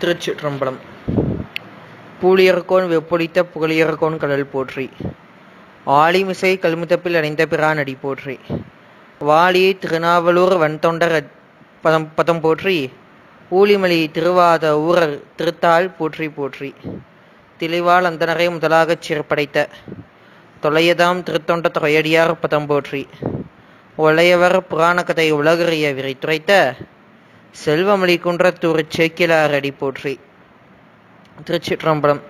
திருச்சிற்றம்பலம். பூழியர்கோன் வெப்பொழித்த புகழியர்கோன் கடல் போற்றி. ஆலிமிசை கல்முத்தப்பில் அணிந்த பிரான் அடி போற்றி. வாலி திருநாவலூர் வன்தொண்டர் பதம் பதம் போற்றி. ஊழிமலி திருவாத ஊரர் திருத்தாள் போற்றி போற்றி. தெளிவால் அந்தனரை முதலாகச் சிறப்படைத்த. தொலையதாம் திருத்தொண்ட தொகையடியார் பதம் போற்றி. ஒளையவர் புராண கதை உலகறிய விரைத்துரைத்த செல்வமளி குன்றத்தூர் சேக்கிலார் அடி போற்றி. திருச்சிற்றம்பலம்.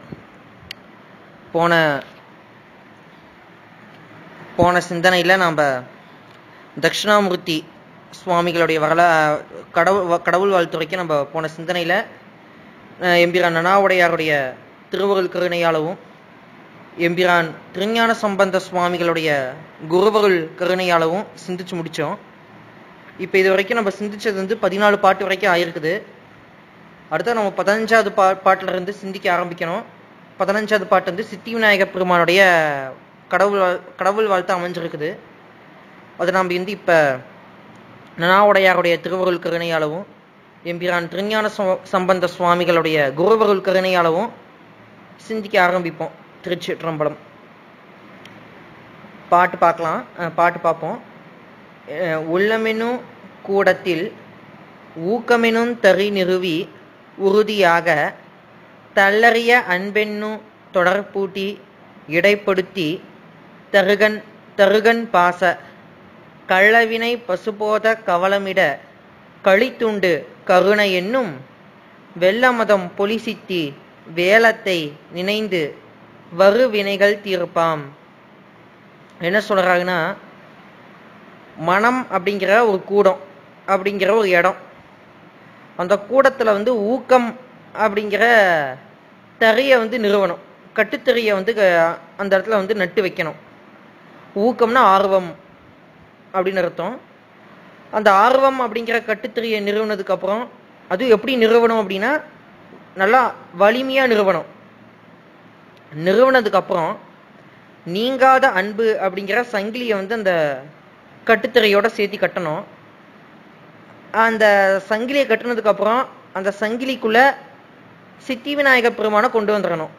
போன போன சிந்தனையில் நாம் தட்சிணாமூர்த்தி சுவாமிகளுடைய வரலா கடவுள் கடவுள் வாழ்த்துறைக்கு நம்ம போன சிந்தனையில் எம்பிரான் நனாவுடையாருடைய திருவருள் கருணையாலவும் எம்பிரான் திருஞான சம்பந்த சுவாமிகளுடைய குருவருள் கருணையாலவும் சிந்திச்சு முடித்தோம் இப்போ இது வரைக்கும் நம்ம சிந்திச்சது வந்து பதினாலு பாட்டு வரைக்கும் ஆயிருக்குது. அடுத்து நம்ம பதினஞ்சாவது பா பாட்டில் இருந்து சிந்திக்க ஆரம்பிக்கணும். பதினஞ்சாவது பாட்டு வந்து சித்தி விநாயக பெருமானுடைய கடவுள் வாழ்- கடவுள் வாழ்த்து அமைஞ்சிருக்குது. அது நாம் வந்து இப்போ நனாவுடையாருடைய திருவருள் கருணையாளவும் எம்பிரான் திருஞான சம்பந்த சுவாமிகளுடைய குருவருள் கருணையாளவும் சிந்திக்க ஆரம்பிப்போம். திருச்சி ட்ரம்பலம் பாட்டு பார்க்கலாம் பாட்டு பார்ப்போம். உள்ளமெனும் கூடத்தில் ஊக்கமெனும் தறி நிறுவி உறுதியாக தள்ளறிய அன்பென்னும் தொடர்பூட்டி இடைப்படுத்தி தருகன் தருகன் பாச கள்ளவினை பசுபோத கவலமிட களித்துண்டு கருணை என்னும் வெள்ளமதம் பொலிசித்தி வேலத்தை நினைந்து வருவினைகள் தீர்ப்பாம். என்ன சொல்கிறாங்கன்னா மனம் அப்படிங்கிற ஒரு கூடம் அப்படிங்கிற ஒரு இடம். அந்த கூடத்தில் வந்து ஊக்கம் அப்படிங்கிற தறியை வந்து நிறுவனம் கட்டுத்தறியை வந்து க- அந்த இடத்துல வந்து நட்டு வைக்கணும். ஊக்கம்னா ஆர்வம் அப்படின்னு அர்த்தம். அந்த ஆர்வம் அப்படிங்கிற கட்டுத்தறியை நிறுவனதுக்கப்புறம் அது எப்படி நிறுவனம் அப்படின்னா நல்லா வலிமையாக நிறுவனம் நிறுவனதுக்கப்புறம் நீங்காத அன்பு அப்படிங்கிற சங்கிலியை வந்து அந்த கட்டுத்தறியோட சேர்த்து கட்டணும். அந்த சங்கிலியை கட்டினதுக்கப்புறம் அந்த சங்கிலிக்குள்ள சித்தி விநாயக பெருமானை கொண்டு வந்துடணும்.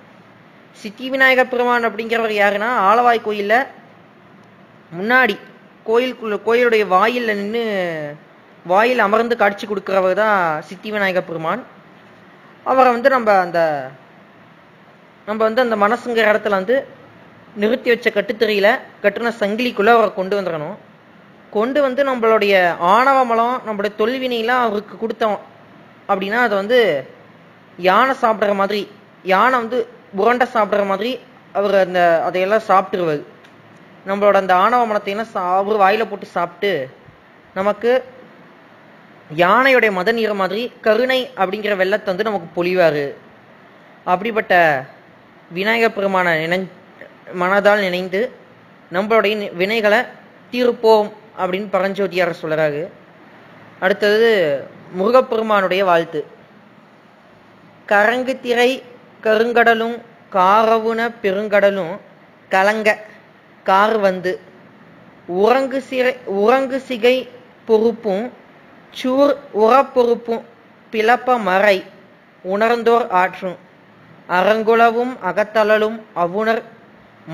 சித்தி விநாயக பெருமான் அப்படிங்கிறவர் யாருன்னா ஆலவாய் கோயிலில் முன்னாடி கோயிலுக்குள்ள கோயிலுடைய வாயிலில் நின்று வாயில் அமர்ந்து காட்சி கொடுக்குறவர் தான் சித்தி விநாயக பெருமான். அவரை வந்து நம்ம அந்த நம்ம வந்து அந்த மனசுங்கிற இடத்துல வந்து நிறுத்தி வச்ச கட்டுத்தறியில கட்டுன சங்கிலிக்குள்ளே அவரை கொண்டு வந்துடணும். கொண்டு வந்து நம்மளுடைய ஆணவ மலம் நம்மளுடைய தொல்வினையெல்லாம் அவருக்கு கொடுத்தோம். அப்படின்னா அது வந்து யானை சாப்பிட்ற மாதிரி யானை வந்து புரண்டை சாப்பிட்ற மாதிரி அவர் அந்த அதையெல்லாம் சாப்பிட்டுருவாரு. நம்மளோட அந்த ஆணவ மலத்தையெல்லாம் சா அவர் வாயில் போட்டு சாப்பிட்டு நமக்கு யானையுடைய மத நீர மாதிரி கருணை அப்படிங்கிற வெள்ளத்தை வந்து நமக்கு பொழிவார். அப்படிப்பட்ட விநாயகர் பெருமான நினை மனதால் நினைந்து நம்மளுடைய நி- வினைகளை தீர்ப்போம். அப்படின்னு பரஞ்சோதியார் சொல்றாரு. அடுத்தது முருகப்பெருமானுடைய வாழ்த்து. கரங்கு திரை கருங்கடலும் காரவுன பெருங்கடலும் கலங்க கார் வந்து. உறங்கு சிறை உறங்கு சிகை பொறுப்பும் சூர் உறப்பொறுப்பும் பிளப்ப மறை உணர்ந்தோர் ஆற்றும். அறங்குலவும் அகத்தளலும் அவுணர்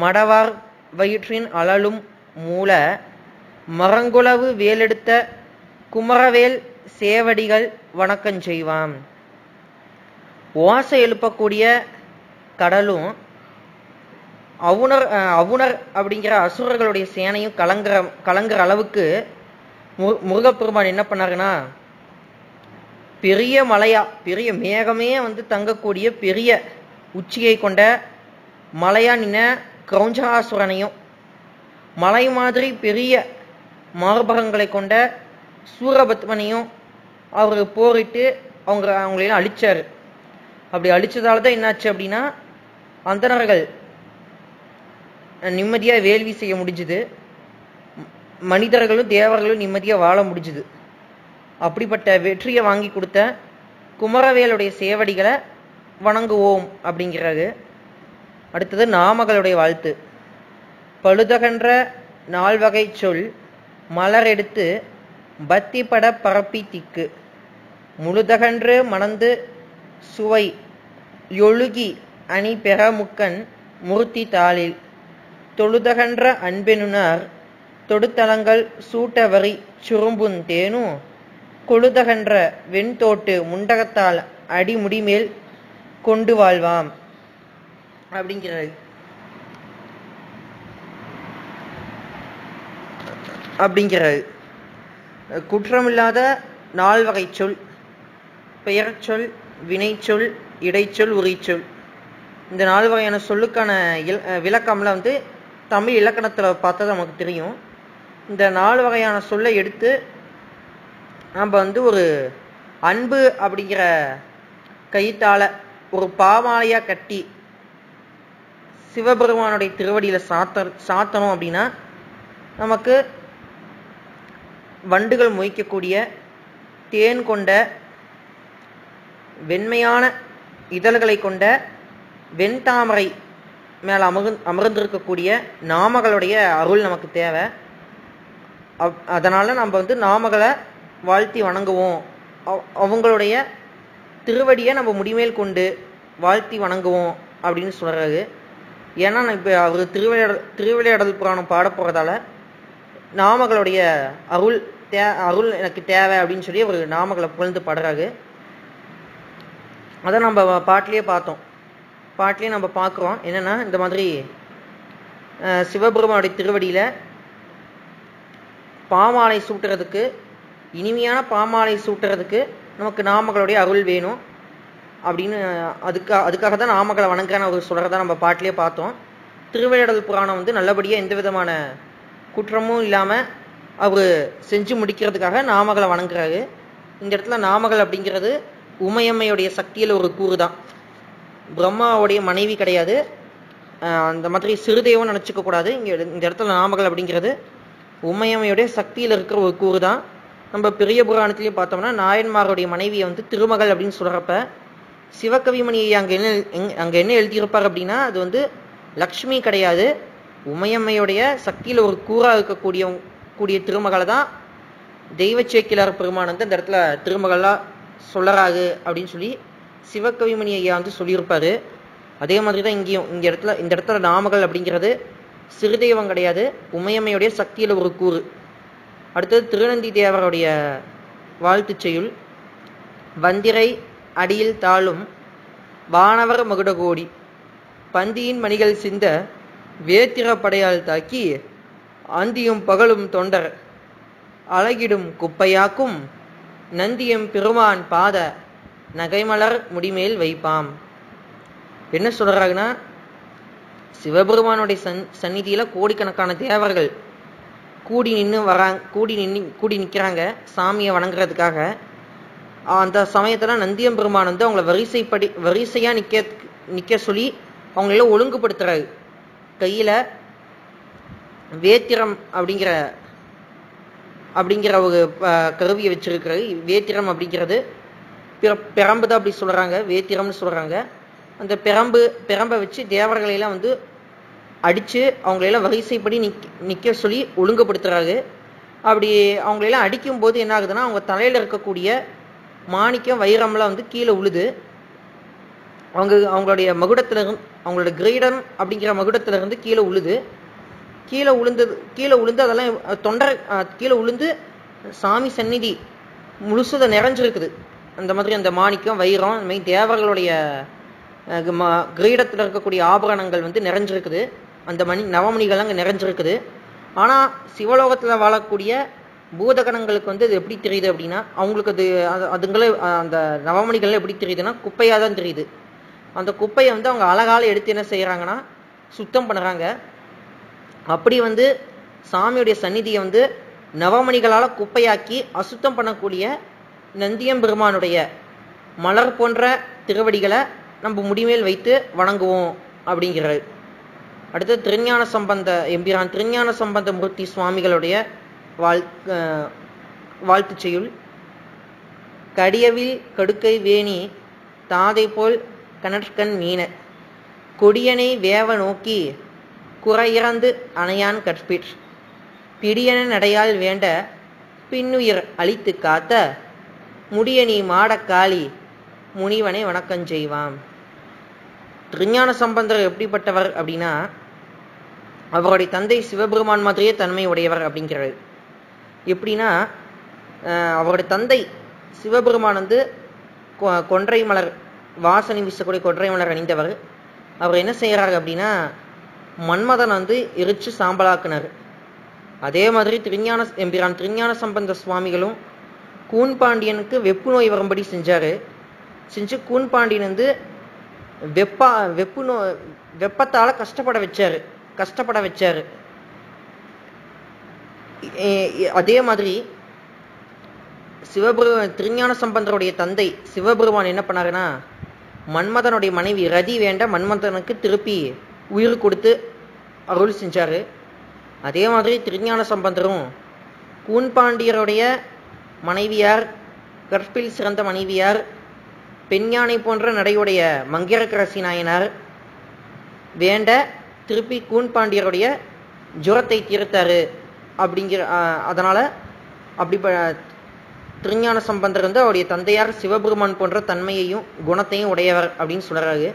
மடவார் வயிற்றின் அழலும் மூல மரங்குலவு வேலெடுத்த குமரவேல் சேவடிகள் வணக்கம் செய்வான் ஓசை எழுப்பக்கூடிய கடலும் அவுணர் அவுணர் அப்படிங்கிற அசுரர்களுடைய சேனையும் கலங்குற கலங்குற அளவுக்கு மு- முருகப்பெருமான் என்ன பண்ணாருன்னா பெரிய மலையா பெரிய மேகமே வந்து தங்கக்கூடிய பெரிய உச்சியை கொண்ட மலையா நின்ன கிரௌஞ்சகாசுரனையும் மலை மாதிரி பெரிய மார்பகங்களை கொண்ட சூரபத்மனையும் அவர் போரிட்டு அவங்க அவங்களையும் அழித்தார் அப்படி அழித்ததால தான் என்னாச்சு அப்படின்னா அந்தனர்கள் நிம்மதியாக வேள்வி செய்ய முடிஞ்சுது. மனிதர்களும் தேவர்களும் நிம்மதியாக வாழ முடிஞ்சுது. அப்படிப்பட்ட வெற்றியை வாங்கி கொடுத்த குமரவேலுடைய சேவடிகளை வணங்குவோம் அப்படிங்கிறது அடுத்தது நாமகளுடைய வாழ்த்து. பழுதகன்ற நால்வகை சொல் மலரெடுத்து பத்திப்பட பரப்பி திக்கு முழுதகன்று மணந்து சுவை யொழுகி அணி பெறமுக்கன் முருத்தி தாளில். தொழுதகன்ற அன்பெனுனார் தொடுத்தலங்கள் சூட்டவரி சுரும்புந் தேனு. கொழுதகன்ற வெண்தோட்டு முண்டகத்தால் அடிமுடிமேல் கொண்டு வாழ்வாம். அப்படிங்கிறாரு. அப்படிங்கிறது குற்றமில்லாத நால்வகை சொல். பெயர்ச்சொல் வினைச்சொல் இடைச்சொல் உரிச்சொல். இந்த நாலு வகையான சொல்லுக்கான இல விளக்கம்லாம் வந்து தமிழ் இலக்கணத்தில் பார்த்தா நமக்கு தெரியும். இந்த நாலு வகையான சொல்லை எடுத்து நம்ம வந்து ஒரு அன்பு அப்படிங்கிற கைத்தால ஒரு பாமாலையாக கட்டி சிவபெருமானுடைய திருவடியில் சாத்த சாத்தணும் அப்படின்னா நமக்கு வண்டுகள் மொய்க்கக்கூடிய தேன் கொண்ட வெண்மையான இதழ்களை கொண்ட வெண்தாமரை மேலே அமர் அமர்ந்திருக்கக்கூடிய நாமகளுடைய அருள் நமக்கு தேவை. அப் அதனால் நம்ம வந்து நாமகளை வாழ்த்தி வணங்குவோம். அவ் அவங்களுடைய திருவடியை நம்ம முடிமேல் கொண்டு வாழ்த்தி வணங்குவோம் அப்படின்னு சொல்கிறாரு ஏன்னா இப்போ அவர் திருவிளையாடல் திருவிளையாடல் புராணம் பாட போகிறதால நாமகளுடைய அருள் தே அருள் எனக்கு தேவை அப்படின்னு சொல்லி ஒரு நாமகளை புகழ்ந்து பாடுறாரு. அதை நம்ம பாட்டிலேயே பார்த்தோம். பாட்டிலே நம்ம பார்க்குறோம். என்னென்னா இந்த மாதிரி சிவபெருமானுடைய திருவடியில் பாமாலை சூட்டுறதுக்கு இனிமையான பாமாலை சூட்டுறதுக்கு நமக்கு நாமகளுடைய அருள் வேணும். அப்படின்னு அதுக்காக அதுக்காக தான் நாமகளை வணங்குறேன்னு அவர் சொல்கிறதா நம்ம பாட்டிலே பார்த்தோம். திருவிளையாடல் புராணம் வந்து நல்லபடியாக எந்த விதமான குற்றமும் இல்லாமல் அவர் செஞ்சு முடிக்கிறதுக்காக நாமகளை வணங்குறாரு. இந்த இடத்துல நாமகள் அப்படிங்கிறது உமையம்மையுடைய சக்தியில் ஒரு கூறு தான் பிரம்மாவுடைய மனைவி கிடையாது. அந்த மாதிரி சிறுதேவம் நினச்சிக்க கூடாது. இங்கே இந்த இடத்துல நாமகள் அப்படிங்கிறது உமையம்மையுடைய சக்தியில் இருக்கிற ஒரு கூறு தான் நம்ம பெரிய புராணத்திலையும் பார்த்தோம்னா நாயன்மாருடைய மனைவியை வந்து திருமகள் அப்படின்னு சொல்கிறப்ப சிவகவிமணி அங்கே என்ன அங்கே என்ன எழுதியிருப்பார் அப்படின்னா அது வந்து லக்ஷ்மி கிடையாது. உமையம்மையுடைய சக்தியில் ஒரு கூறாக இருக்கக்கூடிய கூடிய திருமகளை தான் தெய்வ சேக்கிலார் பெருமான் வந்து அந்த இடத்துல திருமகளாக சொல்லராகு அப்படின்னு சொல்லி சிவகவிமணி ஐயா வந்து சொல்லியிருப்பார். அதே மாதிரி தான் இங்கேயும் இந்த இடத்துல இந்த இடத்துல நாமகள் அப்படிங்கிறது சிறுதெய்வம் கிடையாது. உமையம்மையுடைய சக்தியில் ஒரு கூறு. அடுத்தது திருநந்தி தேவருடைய வாழ்த்து செய்யுள். வந்திரை அடியில் தாழும் வானவர் மகுடகோடி. பந்தியின் மணிகள் சிந்த வேத்திர படையால் தாக்கி அந்தியும் பகலும் தொண்டர். அழகிடும் குப்பையாக்கும் நந்தியம் பெருமான் பாத நகைமலர் முடிமேல் வைப்பாம். என்ன சொல்கிறாங்கன்னா சிவபெருமானுடைய சன் சந்நிதியில் கோடிக்கணக்கான தேவர்கள் கூடி நின்று வராங்க கூடி நின்று கூடி நிற்கிறாங்க சாமியை வணங்குறதுக்காக. அந்த சமயத்தில் நந்தியம் பெருமான் வந்து அவங்கள வரிசைப்படி வரிசையாக நிற்க நிற்க சொல்லி அவங்களெல்லாம் ஒழுங்குபடுத்துறாரு. கையில் வேத்திரம் அப்படிங்கிற அப்படிங்கிற ஒரு கருவியை வச்சிருக்கிறது. வேத்திரம் அப்படிங்கிறது பெரம்பு தான் அப்படி சொல்கிறாங்க வேத்திரம்னு சொல்கிறாங்க அந்த பெரம்பு பெரம்பை வச்சு தேவர்களையெல்லாம் வந்து அடித்து அவங்களையெல்லாம் வரிசைப்படி நிக் நிற்க சொல்லி ஒழுங்குபடுத்துகிறாரு அப்படி அவங்களையெல்லாம் அடிக்கும்போது என்ன ஆகுதுன்னா அவங்க தலையில் இருக்கக்கூடிய மாணிக்கம் வைரம்லாம் வந்து கீழே உழுது அவங்க அவங்களுடைய மகுடத்தில் அவங்களோட கிரீடம் அப்படிங்கிற மகுடத்திலிருந்து கீழே உழுது கீழே உளுந்தது கீழே உளுந்து அதெல்லாம் தொண்டரை கீழே உளுந்து சாமி சந்நிதி முழுசுதை நிறைஞ்சிருக்குது. அந்த மாதிரி அந்த மாணிக்கம் வைரம் இந்த மாதிரி தேவர்களுடைய கிரீடத்தில் இருக்கக்கூடிய ஆபரணங்கள் வந்து நிறைஞ்சிருக்குது. அந்த மணி நவமணிகள் அங்கே நிறைஞ்சிருக்குது. ஆனால் சிவலோகத்தில் வாழக்கூடிய பூதகணங்களுக்கு வந்து அது எப்படி தெரியுது அப்படின்னா அவங்களுக்கு அது அதுங்களே அந்த நவமணிகள் எப்படி தெரியுதுன்னா குப்பையாக தான் தெரியுது. அந்த குப்பையை வந்து அவங்க அழகால எடுத்து என்ன செய்கிறாங்கன்னா சுத்தம் பண்ணுறாங்க அப்படி வந்து சாமியுடைய சந்நிதியை வந்து நவமணிகளால் குப்பையாக்கி அசுத்தம் பண்ணக்கூடிய நந்தியம் பெருமானுடைய மலர் போன்ற திருவடிகளை நம்ம முடிமேல் வைத்து வணங்குவோம் அப்படிங்கிறாரு. அடுத்து திருஞான சம்பந்த எம்பிரான் திருஞான சம்பந்த மூர்த்தி சுவாமிகளுடைய வாழ் வாழ்த்துச் செய்யுள். கடியவில் கடுக்கை வேணி தாதை போல் கணற்கண் மீன. கொடியனை வேவ நோக்கி குறையிறந்து அணையான் கற்பிற். பிடியன நடையால் வேண்ட பின்னுயிர் அழித்து காத்த முடியனி மாடக்காளி முனிவனை வணக்கம் செய்வாம். திருஞான சம்பந்தர் எப்படிப்பட்டவர் அப்படின்னா அவருடைய தந்தை சிவபெருமான் மாதிரியே தன்மை உடையவர் அப்படிங்கிறாரு. எப்படின்னா அவருடைய தந்தை சிவபெருமான் வந்து கொ- கொன்றை மலர் வாசனை வீசக்கூடிய கொற்றை மலர் அணிந்தவர். அவர் என்ன செய்கிறார் அப்படின்னா மன்மதன் வந்து எரிச்சு சாம்பலாக்குனார். அதே மாதிரி திருஞான எம்பிரான் திருஞான சம்பந்த சுவாமிகளும் கூன்பாண்டியனுக்கு வெப்பு நோய் வரும்படி செஞ்சார். செஞ்சு கூன்பாண்டியன் வந்து வெப்பா வெப்பு நோ வெப்பத்தால் கஷ்டப்பட வச்சார். கஷ்டப்பட வச்சார். அதே மாதிரி சிவபெரு திருஞான சம்பந்தருடைய தந்தை சிவபெருமான் என்ன பண்ணாருன்னா மன்மதனுடைய மனைவி ரதி வேண்ட மன்மதனுக்கு திருப்பி உயிர் கொடுத்து அருள் செஞ்சார். அதே மாதிரி திருஞான சம்பந்தரும் கூன்பாண்டியருடைய மனைவியார் கற்பில் சிறந்த மனைவியார் பெண்யானை போன்ற நடையுடைய மங்கையரக்கரசி நாயனார் வேண்ட திருப்பி கூன்பாண்டியருடைய ஜுரத்தை தீர்த்தாரு. அப்படிங்கிற அதனால் அப்படி ப- திருஞான சம்பந்தர் வந்து அவருடைய தந்தையார் சிவபெருமான் போன்ற தன்மையையும் குணத்தையும் உடையவர் அப்படின்னு சொல்கிறாரு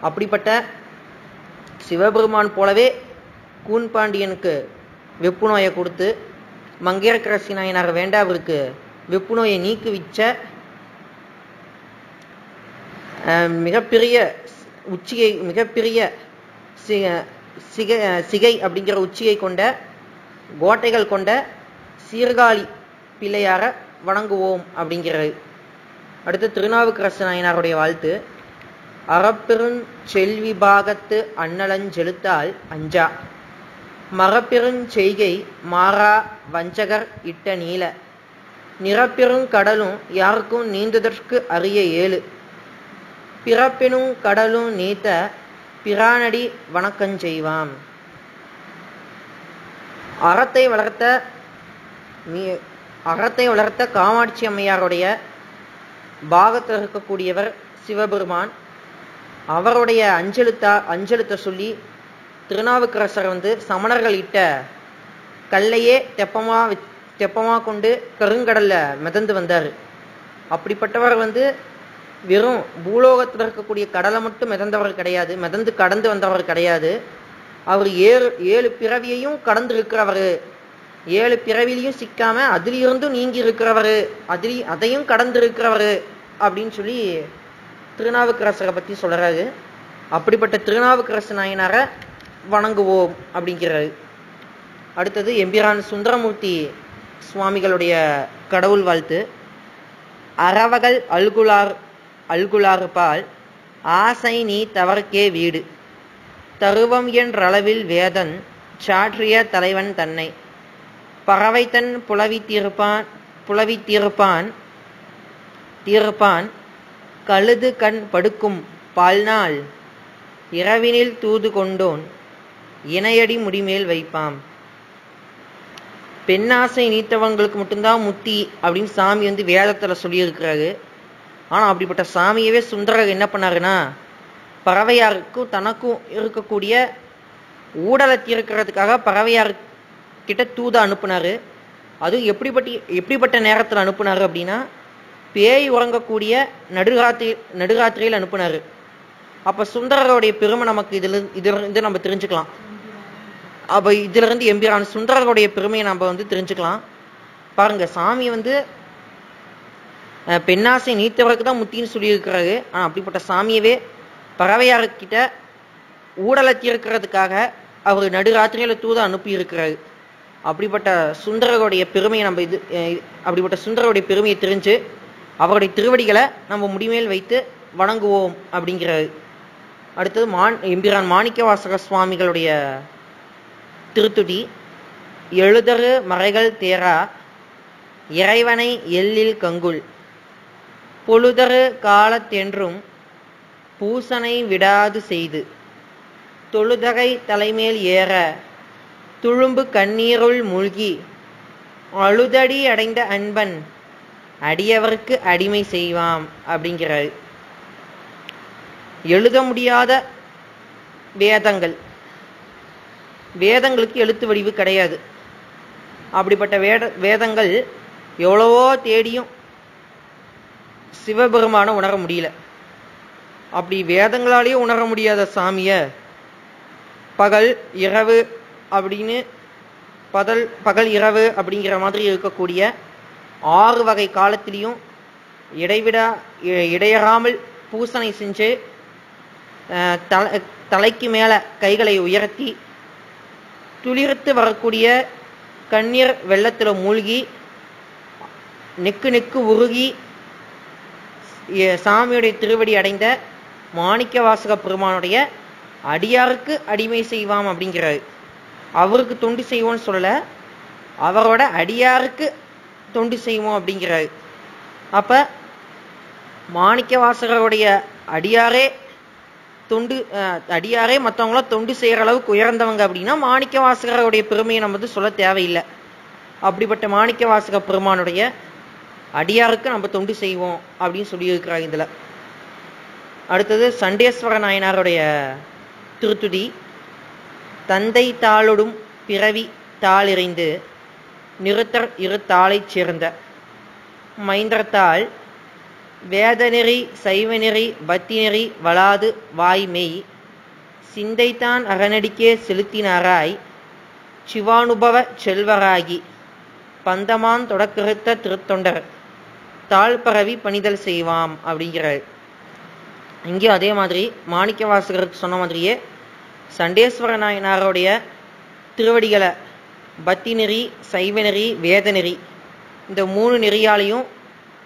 அப்படிப்பட்ட சிவபெருமான் போலவே கூன்பாண்டியனுக்கு வெப்பு நோயை கொடுத்து மங்கையரக்கரசி நாயனார் வேண்டாவிற்கு வெப்பு நோயை நீக்குவிச்ச மிகப்பெரிய உச்சியை மிகப்பெரிய சிகை சிகை அப்படிங்கிற உச்சியை கொண்ட கோட்டைகள் கொண்ட சீர்காழி பிள்ளையார வணங்குவோம் அப்படிங்கிறது அடுத்து திருநாவுக்கரசு நாயனாருடைய வாழ்த்து. அறப்பெருஞ் செல்வி பாகத்து அன்னலஞ்செலுத்தால் அஞ்சா. மரப்பெருஞ் செய்கை மாறா வஞ்சகர் இட்ட நீல. நிறப்பெருங் கடலும் யாருக்கும் நீந்துதற்கு அரிய ஏழு. பிறப்பெனும் கடலும் நீத்த பிரானடி வணக்கஞ்செய்வாம் அறத்தை வளர்த்த மீ- அறத்தை வளர்த்த காமாட்சி அம்மையாருடைய பாகத்தில் இருக்கக்கூடியவர் சிவபெருமான். அவருடைய அஞ்செழுத்தா அஞ்செழுத்த சொல்லி திருநாவுக்கரசர் வந்து சமணர்கள் இட்ட கல்லையே தெப்பமா தெப்பமாக கொண்டு கருங்கடல்ல மிதந்து வந்தார். அப்படிப்பட்டவர் வந்து வெறும் பூலோகத்தில் இருக்கக்கூடிய கடலை மட்டும் மிதந்தவர் கிடையாது மிதந்து கடந்து வந்தவர் கிடையாது. அவர் ஏழு ஏழு பிறவியையும் கடந்து இருக்கிறவர். ஏழு பிறவிலையும் சிக்காம அதிலிருந்தும் நீங்கி இருக்கிறவர் அதில் அதையும் கடந்து இருக்கிறவர் அப்படின்னு சொல்லி திருநாவுக்கரசரை பற்றி சொல்கிறாரு அப்படிப்பட்ட திருநாவுக்கரசு நாயனாரை வணங்குவோம் அப்படிங்கிறாரு. அடுத்தது எம்பிரான் சுந்தரமூர்த்தி சுவாமிகளுடைய கடவுள் வாழ்த்து. அறவகள் அல்குலார் அல்குலாறு பால் ஆசை நீ தவறுக்கே வீடு. தருவம் என்றளவில் வேதன் சாற்றிய தலைவன் தன்னை. பறவைத்தன் புலவித்திருப்பான் புலவித்திருப்பான் தீர்ப்பான் கழுது கண் படுக்கும் பால்நாள் இரவினில் தூது கொண்டோன் இணையடி முடிமேல் வைப்பாம். பெண்ணாசை நீத்தவங்களுக்கு மட்டும்தான் முத்தி அப்படின்னு சாமி வந்து வேதத்தில் சொல்லியிருக்கிறாரு. ஆனால் அப்படிப்பட்ட சாமியவே சுந்தரர் என்ன பண்ணாருன்னா பறவையாருக்கும் தனக்கும் இருக்கக்கூடிய ஊடலை தீர்க்கிறதுக்காக பறவையார் கிட்ட தூத அனுப்புனாரு. அதுவும் எப்படிப்பட்ட எப்படிப்பட்ட நேரத்தில் அனுப்புனாரு அப்படின்னா பேய் உறங்கக்கூடிய நடுராத்திரி நடுராத்திரியில் அனுப்புனாரு. அப்ப சுந்தரருடைய பெருமை நமக்கு இதுல இதுலருந்து நம்ம தெரிஞ்சுக்கலாம். அப்ப இதுல இருந்து எம்பிரான் சுந்தரருடைய பெருமையை நம்ம வந்து தெரிஞ்சுக்கலாம். பாருங்க சாமி வந்து பெண்ணாசை நீத்தவருக்கு தான் முத்தின்னு சொல்லியிருக்கிறாரு. ஆனால் அப்படிப்பட்ட சாமியவே பறவையார்கிட்ட ஊடலத்தி இருக்கிறதுக்காக அவர் நடுராத்திரியில தூத அனுப்பி இருக்கிறாரு அப்படிப்பட்ட சுந்தரருடைய பெருமையை நம்ம இது அப்படிப்பட்ட சுந்தரருடைய பெருமையை தெரிஞ்சு அவருடைய திருவடிகளை நம்ம முடிமேல் வைத்து வணங்குவோம் அப்படிங்கிறாரு அடுத்தது மான் எம்பிரான் மாணிக்கவாசக சுவாமிகளுடைய திருத்துடி எழுதரு மறைகள் தேரா இறைவனை எல்லில் கங்குல் பொழுதரு காலத்தென்றும் பூசனை விடாது செய்து தொழுதகை தலைமேல் ஏற துழும்பு கண்ணீருள் மூழ்கி அழுதடி அடைந்த அன்பன் அடியவருக்கு அடிமை செய்வாம் அப்படிங்கிறாரு. எழுத முடியாத வேதங்கள். வேதங்களுக்கு எழுத்து வடிவு கிடையாது. அப்படிப்பட்ட வேத வேதங்கள் எவ்வளவோ தேடியும் சிவபெருமான உணர முடியல. அப்படி வேதங்களாலேயே உணர முடியாத சாமியை பகல் இரவு அப்படின்னு பகல் பகல் இரவு அப்படிங்கிற மாதிரி இருக்கக்கூடிய ஆறு வகை காலத்திலையும் இடைவிடா இ- இடையறாமல் பூசனை செஞ்சு அஹ், தலைக்கு மேலே கைகளை உயர்த்தி துளிர்த்து வரக்கூடிய கண்ணீர் வெள்ளத்துல மூழ்கி நெக்கு நெக்கு உருகி சாமியுடைய திருவடி அடைந்த மாணிக்க வாசக பெருமானுடைய அடியாருக்கு அடிமை செய்வாம் அப்படிங்கிறாரு. அவருக்கு தொண்டு செய்வோம்னு சொல்லலை. அவரோட அடியாருக்கு தொண்டு செய்வோம் அப்படிங்கிறாரு. அப்போ மாணிக்க வாசகருடைய அடியாரே தொண்டு அடியாரே மற்றவங்கள தொண்டு செய்கிற அளவுக்கு உயர்ந்தவங்க அப்படின்னா மாணிக்க வாசகருடைய பெருமையை நம்ம வந்து சொல்ல தேவையில்லை. அப்படிப்பட்ட மாணிக்க வாசக பெருமானுடைய அடியாருக்கு நம்ம தொண்டு செய்வோம் அப்படின்னு சொல்லியிருக்கிறார் இதில். அடுத்தது சண்டேஸ்வர நாயனாருடைய திருத்துதி. தந்தை தாளொடும் பிறவி தாளிறைந்து நிறுத்தர் இரு தாளைச் சேர்ந்த. மைந்தரத்தால் வேதநெறி சைவநெறி பத்திநெறி வளாது வாய்மெய் சிந்தைத்தான் அகனடிக்கே செலுத்தினாராய் சிவானுபவ செல்வராகி பந்தமான் தொடக்கறுத்த திருத்தொண்டர் தாழ்பரவி பணிதல் செய்வாம் அப்படிங்கிறாள். இங்கேயும் அதே மாதிரி மாணிக்க வாசகருக்கு சொன்ன மாதிரியே சண்டேஸ்வர நாயனாருடைய திருவடிகளை பக்தி நெறி சைவ நெறி வேத நெறி இந்த மூணு நெறியாலையும்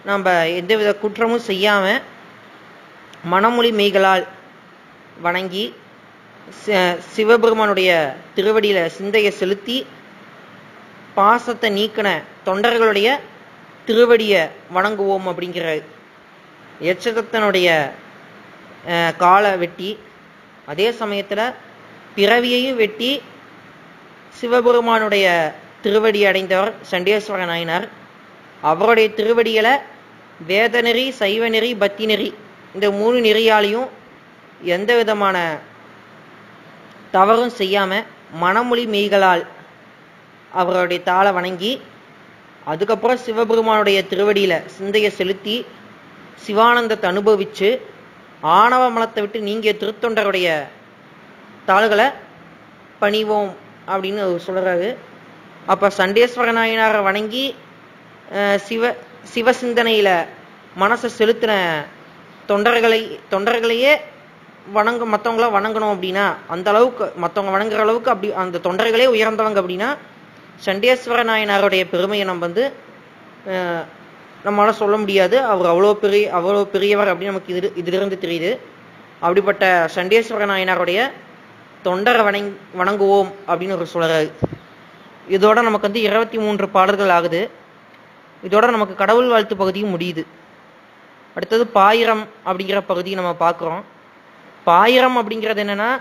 நம்ம எந்தவித குற்றமும் செய்யாமல் மனமொழி மெய்களால் வணங்கி சிவபெருமானுடைய திருவடியில் சிந்தையை செலுத்தி பாசத்தை நீக்கின தொண்டர்களுடைய திருவடியை வணங்குவோம் அப்படிங்கிற எச்சதத்தனுடைய காலை வெட்டி அதே சமயத்தில் பிறவியையும் வெட்டி சிவபெருமானுடைய திருவடி அடைந்தவர் சண்டேஸ்வர நாயனார் அவருடைய திருவடிகளை வேதநெறி சைவநெறி பக்தி நெறி இந்த மூணு நெறியாலையும் எந்த விதமான தவறும் செய்யாமல் மனமொழி மெய்களால் அவருடைய தாளை வணங்கி அதுக்கப்புறம் சிவபெருமானுடைய திருவடியில் சிந்தையை செலுத்தி சிவானந்தத்தை அனுபவித்து ஆணவ மலத்தை விட்டு நீங்கிய திருத்தொண்டருடைய தாள்களை பணிவோம் அப்படின்னு அவர் சொல்கிறாரு அப்போ சண்டேஸ்வர நாயனாரை வணங்கி சிவ சிவ சிந்தனையில் மனசை செலுத்தின தொண்டர்களை தொண்டர்களையே வணங்க மற்றவங்கள வணங்கணும் அப்படின்னா அந்த அளவுக்கு மற்றவங்க வணங்குற அளவுக்கு அப்படி அந்த தொண்டர்களே உயர்ந்தவங்க அப்படின்னா சண்டேஸ்வர நாயனாருடைய பெருமையை நம்ம வந்து நம்மளால் சொல்ல முடியாது. அவர் அவ்வளோ பெரிய அவ்வளோ பெரியவர் அப்படின்னு நமக்கு இது இதிலிருந்து தெரியுது. அப்படிப்பட்ட சண்டேஸ்வர நாயனாருடைய தொண்டரை வணங் வணங்குவோம் அப்படின்னு ஒரு சொல்கிறாரு இதோட நமக்கு வந்து இருபத்தி மூன்று பாடல்கள் ஆகுது. இதோட நமக்கு கடவுள் வாழ்த்து பகுதியும் முடியுது. அடுத்தது பாயிரம் அப்படிங்கிற பகுதியை நம்ம பார்க்குறோம். பாயிரம் அப்படிங்கிறது என்னென்னா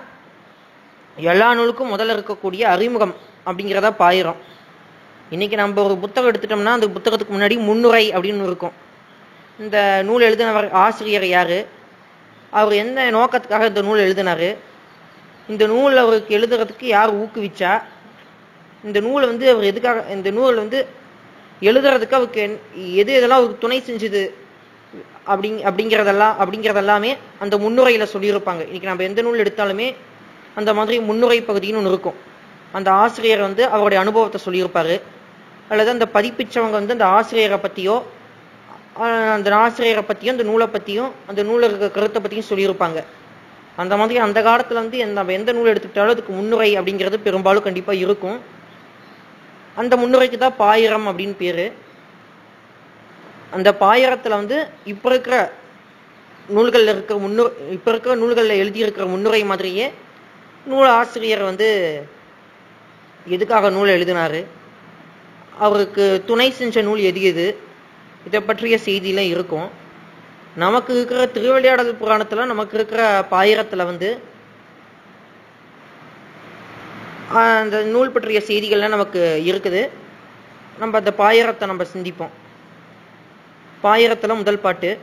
எல்லா நூலுக்கும் முதல்ல இருக்கக்கூடிய அறிமுகம் அப்படிங்கிறதா பாயிரம். இன்னைக்கு நம்ம ஒரு புத்தகம் எடுத்துட்டோம்னா அந்த புத்தகத்துக்கு முன்னாடி முன்னுரை அப்படின்னு இருக்கும். இந்த நூல் எழுதினவர் ஆசிரியர் யார்? அவர் எந்த நோக்கத்துக்காக இந்த நூல் எழுதினார்? இந்த நூல் அவருக்கு எழுதுறதுக்கு யார் ஊக்குவிச்சா? இந்த நூலை வந்து அவர் எதுக்காக இந்த நூல் வந்து எழுதுறதுக்கு அவருக்கு என்- எது எதெல்லாம் அவருக்கு துணை செஞ்சுது? அப்படிங் அப்படிங்கிறதெல்லாம் அப்படிங்கிறதெல்லாமே அந்த முன்னுரையில சொல்லியிருப்பாங்க. இன்னைக்கு நம்ம எந்த நூல் எடுத்தாலுமே அந்த மாதிரி முன்னுரை பகுதின்னு ஒன்று இருக்கும். அந்த ஆசிரியர் வந்து அவருடைய அனுபவத்தை சொல்லியிருப்பாரு. அல்லது அந்த பதிப்பிச்சவங்க வந்து அந்த ஆசிரியரை பத்தியோ அந்த ஆசிரியரை பத்தியும் அந்த நூலை பத்தியும் அந்த நூலில் இருக்க கருத்தை பத்தியும் சொல்லியிருப்பாங்க. அந்த மாதிரி அந்த காலத்துல வந்து எந்த- நம்ம எந்த நூல் எடுத்துக்கிட்டாலும் அதுக்கு முன்னுரை அப்படிங்கிறது பெரும்பாலும் கண்டிப்பா இருக்கும். அந்த முன்னுரைக்கு தான் பாயிரம் அப்படின்னு பேரு. அந்த பாயிரத்துல வந்து இப்ப இருக்கிற நூல்களில் இருக்கிற முன்னு இப்ப இருக்கிற நூல்களில் எழுதியிருக்கிற முன்னுரை மாதிரியே நூல் ஆசிரியர் வந்து எதுக்காக நூல் எழுதினாரு? அவருக்கு துணை செஞ்ச நூல் எது எது? இதை பற்றிய செய்தியெல்லாம் இருக்கும். நமக்கு இருக்கிற திருவிளையாடல் புராணத்துல நமக்கு இருக்கிற பாயிரத்துல வந்து அந்த நூல் பற்றிய செய்திகள்லாம் நமக்கு இருக்குது. நம்ம அந்த பாயிரத்தை நம்ம சிந்திப்போம். பாயிரத்துல முதல் பாட்டு.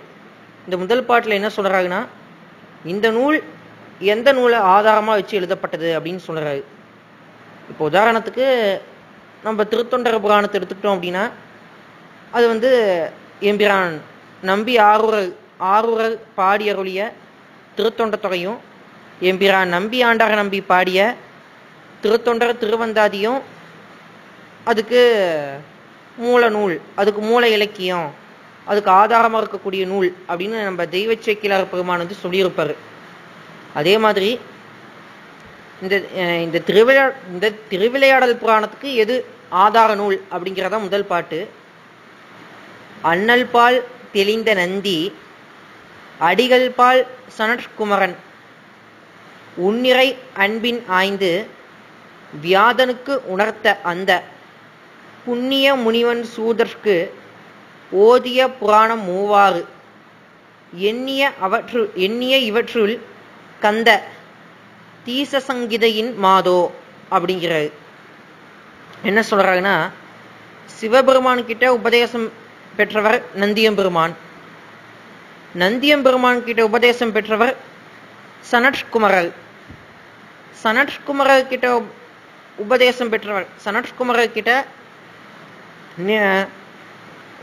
இந்த முதல் பாட்டுல என்ன சொல்றாங்கன்னா இந்த நூல் எந்த நூலை ஆதாரமா வச்சு எழுதப்பட்டது அப்படின்னு சொல்றாரு. இப்போ உதாரணத்துக்கு நம்ம திருத்தொண்டர புராணத்தை எடுத்துக்கிட்டோம் அப்படின்னா அது வந்து எம்பிரான் நம்பி ஆரூரர் ஆரூரர் பாடியருளிய திருத்தொண்ட எம்பிரான் நம்பி ஆண்டார நம்பி பாடிய திருத்தொண்டர் திருவந்தாதியும் அதுக்கு மூல நூல் அதுக்கு மூல இலக்கியம் அதுக்கு ஆதாரமாக இருக்கக்கூடிய நூல் அப்படின்னு நம்ம தெய்வ சேக்கிலார் பெருமான் வந்து சொல்லியிருப்பார். அதே மாதிரி இந்த இந்த திருவிழா இந்த திருவிளையாடல் புராணத்துக்கு எது ஆதார நூல் அப்படிங்கிறதான் முதல் பாட்டு. அண்ணல் பால் தெளிந்த நந்தி அடிகள் பால் சனற்குமரன் உன்னிறை அன்பின் ஆய்ந்து வியாதனுக்கு உணர்த்த அந்த புண்ணிய முனிவன் சூதற்கு ஓதிய புராணம் மூவாறு. எண்ணிய அவற்று எண்ணிய இவற்றுள் கந்த தீச சங்கிதையின் மாதோ அப்படிங்கிறது. என்ன சொல்றாங்கன்னா சிவபெருமான் கிட்ட உபதேசம் பெற்றவர் நந்தியம்பெருமான். நந்தியம்பெருமான் கிட்ட உபதேசம் பெற்றவர் சனட்குமரல். சனட்குமரல் கிட்ட உபதேசம் பெற்றவர் சனட்குமரல் கிட்ட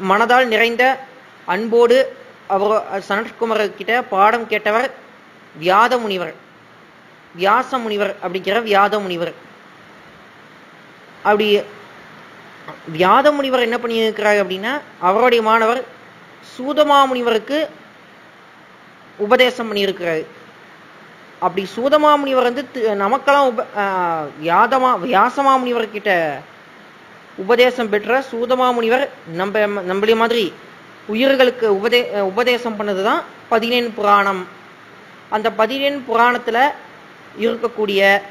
மனதால் நிறைந்த அன்போடு அவர் சனட்குமரல் கிட்ட பாடம் கேட்டவர் வியாத முனிவர். வியாச முனிவர் அப்படிங்கிற வியாத முனிவர். அப்படி வியாத முனிவர் என்ன பண்ணியிருக்கிறார் அப்படின்னா அவருடைய மாணவர் சூதமா முனிவருக்கு உபதேசம் பண்ணியிருக்கிறார். அப்படி சூதமா முனிவர் வந்து நமக்கெல்லாம் உப வியாதமா வியாசமா முனிவர்கிட்ட உபதேசம் பெற்ற சூதமா முனிவர் நம்ம நம்மளே மாதிரி உயிர்களுக்கு உபதே உபதேசம் பண்ணதுதான் பதினேன் புராணம். அந்த பதினேன் புராணத்துல இருக்கக்கூடிய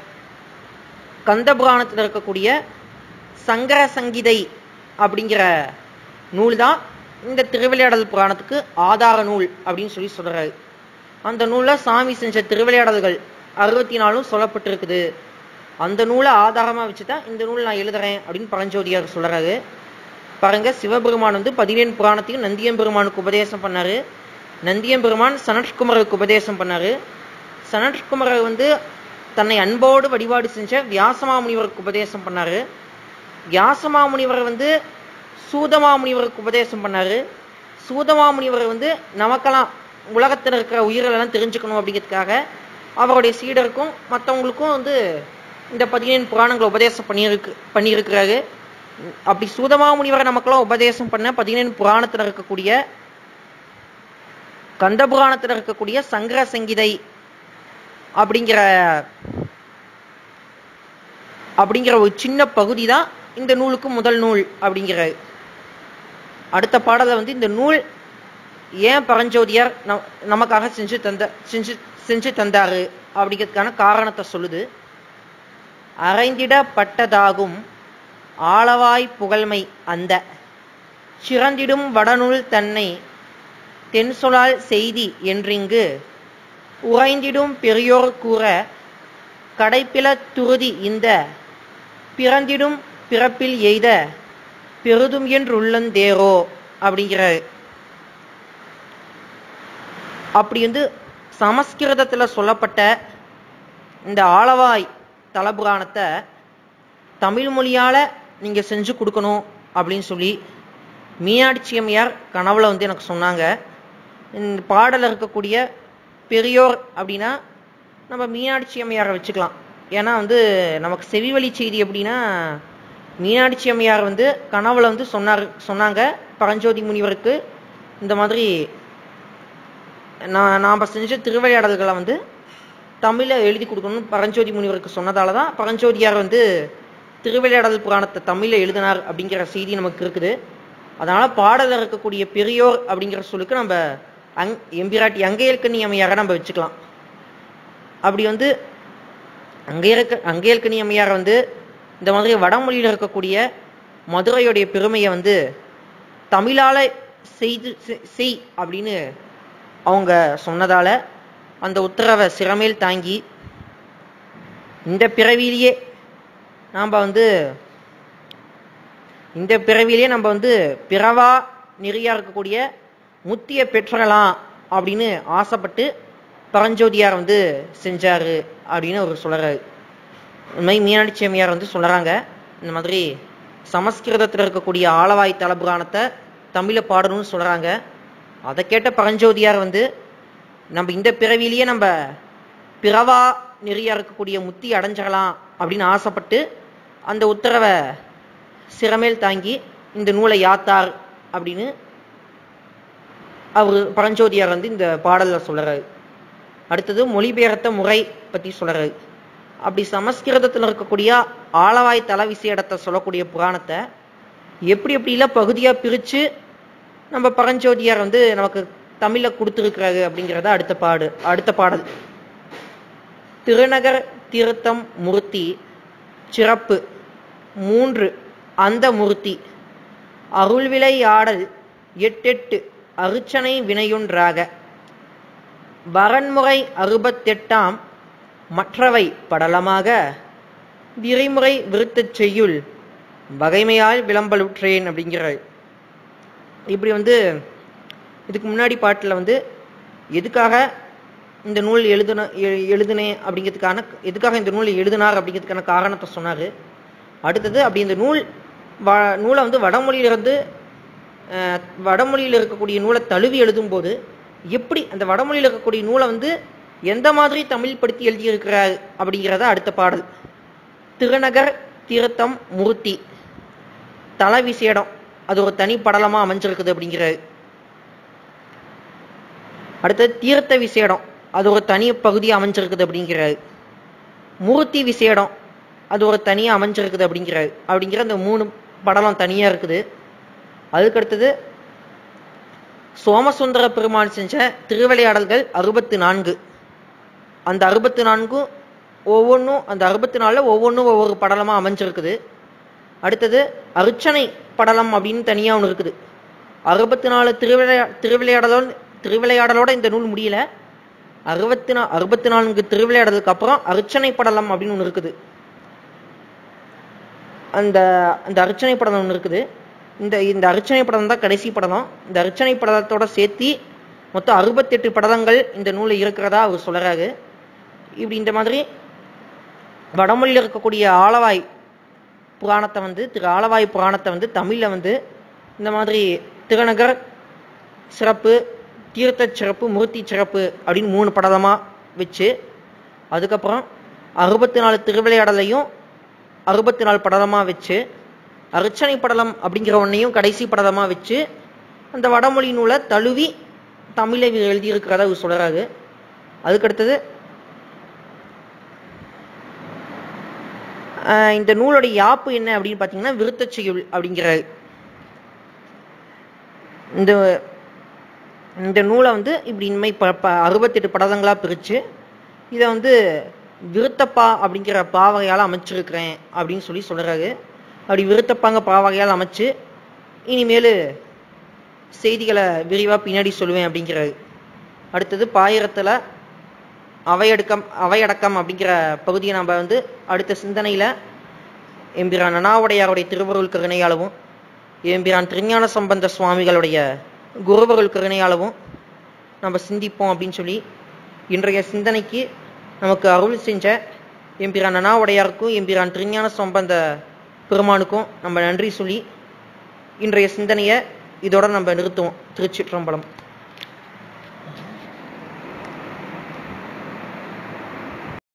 கந்த புராணத்துல இருக்கக்கூடிய சங்கர சங்கீதை அப்படிங்கிற நூல் தான் இந்த திருவிளையாடல் புராணத்துக்கு ஆதார நூல் அப்படின்னு சொல்லி சொல்றாரு. அந்த நூல்ல சாமி செஞ்ச திருவிளையாடல்கள் அறுபத்தி நாலும் சொல்லப்பட்டிருக்குது. அந்த நூலை ஆதாரமா வச்சுதான் இந்த நூல் நான் எழுதுறேன் அப்படின்னு பரஞ்சோதியார் சொல்றாரு. பாருங்க சிவபெருமான் வந்து பதினேழு புராணத்தையும் நந்தியம்பெருமானுக்கு உபதேசம் பண்ணாரு. நந்தியம்பெருமான் சனத்குமரருக்கு உபதேசம் பண்ணாரு. சனத்குமரர் வந்து தன்னை அன்போடு வழிபாடு செஞ்ச வியாசமாமுனிவருக்கு உபதேசம் பண்ணாரு. வியாசமாமுனிவர் வந்து சூதமாமுனிவருக்கு உபதேசம் பண்ணாரு. சூதமாமுனிவர் வந்து நமக்கெல்லாம் உலகத்தில் இருக்கிற உயிரெல்லாம் தெரிஞ்சுக்கணும் அப்படிங்கிறதுக்காக அவருடைய சீடருக்கும் மற்றவங்களுக்கும் வந்து இந்த பதினேழு புராணங்களை உபதேசம் பண்ணியிருக்கு பண்ணியிருக்கிறாரு. அப்படி சூதமாமுனிவரை நமக்கெல்லாம் உபதேசம் பண்ண பதினேழு புராணத்தில் இருக்கக்கூடிய கந்த புராணத்தில் இருக்கக்கூடிய சங்கர சங்கீதை அப்படிங்கிற அப்படிங்கிற ஒரு சின்ன பகுதி தான் இந்த நூலுக்கு முதல் நூல் அப்படிங்கிறாரு அடுத்த பாடலை வந்து இந்த நூல் ஏன் பரஞ்சோதியார் நம் நமக்காக செஞ்சு தந்த செஞ்சு செஞ்சு தந்தாரு அப்படிங்கிறதுக்கான காரணத்தை சொல்லுது. அரைந்திடப்பட்டதாகும் ஆளவாய் புகழ்மை அந்த. சிறந்திடும் வடநூல் தன்னை தென்சொலால் செய்தி என்றிங்கு உறைந்திடும் பெரியோர் கூற கடைப்பில துருதி இந்த. பிறந்திடும் பிறப்பில் எய்த பெருதும் என்றுள்ளந்தேரோ அப்படிங்கிறாரு. அப்படி வந்து சமஸ்கிருதத்தில் சொல்லப்பட்ட இந்த ஆளவாய் தலபுராணத்தை தமிழ் மொழியால் நீங்கள் செஞ்சு கொடுக்கணும் அப்படின்னு சொல்லி மீனாட்சி அம்மையார் கனவுல வந்து எனக்கு சொன்னாங்க. இந்த பாடலில் இருக்கக்கூடிய பெரியோர் அப்படின்னா நம்ம மீனாட்சி அம்மையாரை வச்சுக்கலாம். ஏன்னா வந்து நமக்கு செவி வழி செய்தி எப்படின்னா மீனாட்சி அம்மையார் வந்து கனவுல வந்து சொன்னார் சொன்னாங்க. பரஞ்சோதி முனிவருக்கு இந்த மாதிரி நான் நாம் செஞ்ச திருவிளையாடல்களை வந்து தமிழில் எழுதி கொடுக்கணும்னு பரஞ்சோதி முனிவருக்கு சொன்னதால தான் பரஞ்சோதியார் வந்து திருவிளையாடல் புராணத்தை தமிழில் எழுதினார் அப்படிங்கிற செய்தி நமக்கு இருக்குது. அதனால் பாடலில் இருக்கக்கூடிய பெரியோர் அப்படிங்கிற சொல்லுக்கு நம்ம அங் எம்பிராட்டி அங்கையல்கண்ணி அம்மையாரை நம்ம வச்சுக்கலாம். அப்படி வந்து அங்கையல்க அங்கையல்கண்ணி அம்மையார் வந்து இந்த மாதிரி வடமொழியில் இருக்கக்கூடிய மதுரையுடைய பெருமையை வந்து தமிழால் செய்து செய் அப்படின்னு அவங்க சொன்னதால் அந்த உத்தரவை சிறமேல் தாங்கி இந்த பிறவியிலேயே நாம் வந்து இந்த பிறவிலேயே நம்ம வந்து பிறவா நெறியாக இருக்கக்கூடிய முத்திய பெற்றலாம் அப்படின்னு ஆசைப்பட்டு பரஞ்சோதியார் வந்து செஞ்சாரு அப்படின்னு அவர் சொல்கிறாரு இந்த மாதிரி மீனாட்சி அம்மையார் வந்து சொல்கிறாங்க இந்த மாதிரி சமஸ்கிருதத்தில் இருக்கக்கூடிய ஆலவாய் தலபுராணத்தை தமிழை பாடணும்னு சொல்கிறாங்க அதை கேட்ட பரஞ்சோதியார் வந்து நம்ம இந்த பிறவிலேயே நம்ம பிறவா நெறியா இருக்கக்கூடிய முத்தி அடைஞ்சிடலாம் அப்படின்னு ஆசைப்பட்டு அந்த உத்தரவை சிறமேல் தாங்கி இந்த நூலை யாத்தார் அப்படின்னு அவர் பரஞ்சோதியார் வந்து இந்த பாடலில் சொல்கிறாரு அடுத்தது மொழிபெயர்த்த முறை பற்றி சொல்கிறாரு அப்படி சமஸ்கிருதத்தில் இருக்கக்கூடிய ஆளவாய் தல விசேடத்தை சொல்லக்கூடிய புராணத்தை எப்படி எப்படிலாம் பகுதியா பிரிச்சு நம்ம பரஞ்சோதியார் வந்து நமக்கு தமிழில் கொடுத்துருக்கிறாரு அப்படிங்கிறத அடுத்த பாடு அடுத்த பாடல். திருநகர் திருத்தம் மூர்த்தி சிறப்பு. மூன்று அந்த மூர்த்தி. அருள்விளையாடல் எட்டெட்டு அருச்சனை வினையுன்றாக. வரன்முறை அறுபத்தெட்டாம் மற்றவை படலமாக விரைமுறை விருத்தச் செய்யுள் வகைமையால் விளம்பலுற்றேன் அப்படிங்கிற இப்படி வந்து இதுக்கு முன்னாடி பாட்டில் வந்து எதுக்காக இந்த நூல் எழுதுன எ- எழுதுனேன் அப்படிங்கிறதுக்கான எதுக்காக இந்த நூல் எழுதினார் அப்படிங்கிறதுக்கான காரணத்தை சொன்னார். அடுத்தது அப்படி இந்த நூல் வ நூலை வந்து வடமொழியிலிருந்து வடமொழியில் இருக்கக்கூடிய நூலை தழுவி எழுதும்போது எப்படி அந்த வடமொழியில் இருக்கக்கூடிய நூலை வந்து எந்த மாதிரி தமிழ் படுத்தி எழுதியிருக்கிறார் அப்படிங்கிறத அடுத்த பாடல். திருநகர் திருத்தம் மூர்த்தி. தல விசேடம். அது ஒரு தனி படலமா அமைஞ்சிருக்குது அப்படிங்கிறாரு. அடுத்தது தீர்த்த விசேடம். அது ஒரு தனி பகுதி அமைஞ்சிருக்குது அப்படிங்கிறாரு. மூர்த்தி விசேடம். அது ஒரு தனியாக அமைஞ்சிருக்குது அப்படிங்கிறாரு. அப்படிங்கிற அந்த மூணு படலம் தனியாக இருக்குது. அதுக்கு அடுத்தது சோமசுந்தர பெருமான் செஞ்ச திருவிளையாடல்கள் அறுபத்து நான்கு. அந்த அறுபத்து நான்கும் ஒவ்வொன்றும் அந்த அறுபத்தி நாலில் ஒவ்வொன்றும் ஒவ்வொரு படலமாக அமைஞ்சிருக்குது. அடுத்தது அர்ச்சனை படலம் அப்படின்னு தனியாக ஒன்று இருக்குது. அறுபத்தி நாலு திருவிளையா திருவிளையாடலோட திருவிளையாடலோட இந்த நூல் முடியல. அறுபத்தி நா அறுபத்தி நான்கு திருவிளையாடலுக்கு அப்புறம் அர்ச்சனை படலம் அப்படின்னு ஒன்று இருக்குது. அந்த அந்த அர்ச்சனை படலம் ஒன்று இருக்குது. இந்த இந்த அர்ச்சனை படலம் தான் கடைசி படலம். இந்த அர்ச்சனை படலத்தோட சேர்த்து மொத்தம் அறுபத்தெட்டு படலங்கள் இந்த நூலில் இருக்கிறதா அவர் சொல்கிறாரு இப்படி இந்த மாதிரி வடமொழியில் இருக்கக்கூடிய ஆலவாய் புராணத்தை வந்து திரு ஆலவாய் புராணத்தை வந்து தமிழில் வந்து இந்த மாதிரி திருநகர் சிறப்பு தீர்த்த சிறப்பு மூர்த்தி சிறப்பு அப்படின்னு மூணு படலமாக வச்சு அதுக்கப்புறம் அறுபத்தி நாலு திருவிளையாடலையும் அறுபத்தி நாலு படலமாக வச்சு அர்ச்சனை படலம் அப்படிங்கிற ஒன்றையும் கடைசி படலமாக வச்சு அந்த வடமொழி நூலை தழுவி தமிழை எழுதியிருக்கிறத எழுதியிருக்கிறதா அவர் சொல்கிறாரு அதுக்கடுத்தது இந்த நூலோட யாப்பு என்ன அப்படின்னு பார்த்தீங்கன்னா விருத்த செய்யுள் அப்படிங்கிற இந்த இந்த நூலை வந்து இப்படி இனிமேல் ப ப அறுபத்தெட்டு படதங்களாக பிரித்து இதை வந்து விருத்தப்பா அப்படிங்கிற பாவகையால் அமைச்சிருக்கிறேன் அப்படின்னு சொல்லி சொல்கிறாரு அப்படி விருத்தப்பாங்க பாவகையால் அமைச்சு இனிமேல் செய்திகளை விரிவாக பின்னாடி சொல்லுவேன் அப்படிங்கிறாரு. அடுத்தது பாயிரத்தில் அவையடுக்கம் அவையடக்கம் அப்படிங்கிற பகுதியை நம்ம வந்து அடுத்த சிந்தனையில் எம்பிரான் அண்ணாவுடையாருடைய திருவருள் கருணையாளவும் எம்பிரான் திருஞான சம்பந்த சுவாமிகளுடைய குருவருள் கருணையாளவும் நம்ம சிந்திப்போம் அப்படின்னு சொல்லி இன்றைய சிந்தனைக்கு நமக்கு அருள் செஞ்ச எம்பிரான் அண்ணாவுடையாருக்கும் எம்பிரான் திருஞான சம்பந்த பெருமானுக்கும் நம்ம நன்றி சொல்லி இன்றைய சிந்தனையை இதோட நம்ம நிறுத்துவோம். திருச்சிற்றம்பலம்.